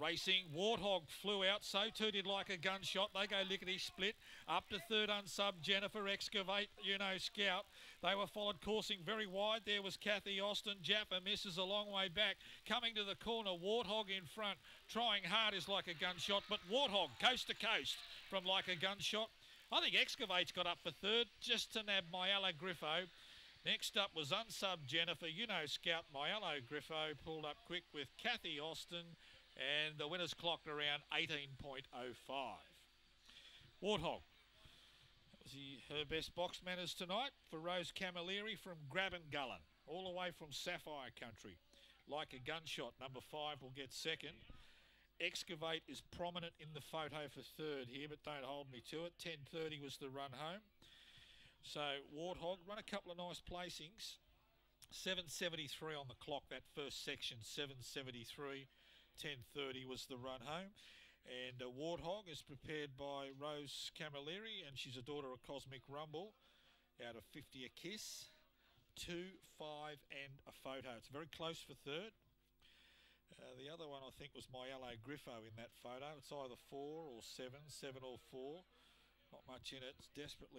Racing, Warthog flew out, so too did like a gunshot. They go lickety split. Up to third unsub, Jennifer Excavate, you know, Scout. They were followed coursing very wide. There was Kathy Austin. Jaffa misses a long way back. Coming to the corner, Warthog in front. Trying hard is like a gunshot, but Warthog coast to coast from like a gunshot. I think Excavate's got up for third just to nab Myala Griffo. Next up was Unsub Jennifer. You know, Scout Myello Griffo pulled up quick with Kathy Austin and the winner's clocked around 18.05. Warthog. That was he, her best box manners tonight for Rose Camilleri from Grabben Gullen, all the way from Sapphire Country. Like a gunshot, number five will get second. Excavate is prominent in the photo for third here, but don't hold me to it. 10.30 was the run home. So Warthog run a couple of nice placings. 773 on the clock, that first section, 773. 10.30 was the run home. And uh, Warthog is prepared by Rose Camilleri, and she's a daughter of Cosmic Rumble, out of 50 a kiss. Two, five, and a photo. It's very close for third. Uh, the other one I think was Myello Griffo in that photo. It's either four or seven, seven or four. Not much in it. It's desperately.